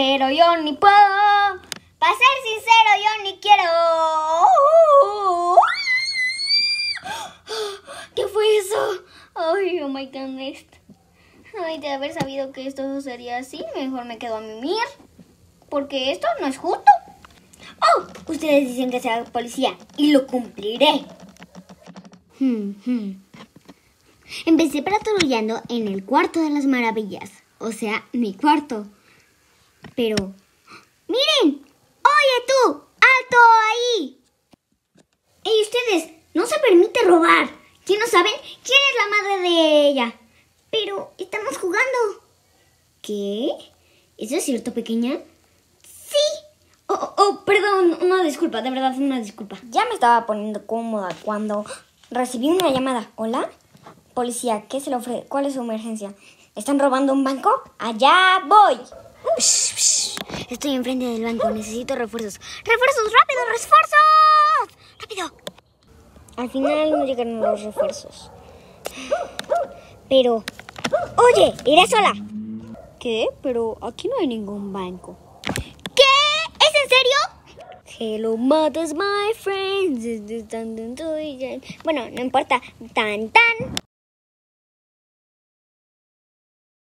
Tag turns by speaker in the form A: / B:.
A: pero yo ni puedo. Para ser sincero, yo ni quiero. ¿Qué fue eso? Ay, oh my goodness. Ay, de haber sabido que esto sería así, mejor me quedo a mimir. Porque esto no es justo. Oh, ustedes dicen que sea policía y lo cumpliré. Hmm, hmm. Empecé patrullando en el cuarto de las maravillas, o sea, mi cuarto. Pero, miren, oye tú, alto ahí. ¡Ey, ustedes! No se permite robar. ¿Quién no saben quién es la madre de ella? Pero estamos jugando. ¿Qué? ¿Eso es cierto, pequeña? Sí. Oh, oh, oh, perdón, una disculpa, de verdad, una disculpa. Ya me estaba poniendo cómoda cuando recibí una llamada. ¿Hola? Policía, ¿qué se le ofrece? ¿Cuál es su emergencia? ¿Están robando un banco? ¡Allá voy! Estoy enfrente del banco, necesito refuerzos. ¡Refuerzos! ¡Rápido! ¡Refuerzos! ¡Rápido! Al final no llegaron los refuerzos. Pero... Oye, iré sola. ¿Qué? Pero aquí no hay ningún banco. ¿Qué? ¿Es en serio? Hello, mothers, my friends. Bueno, no importa. Tan, tan.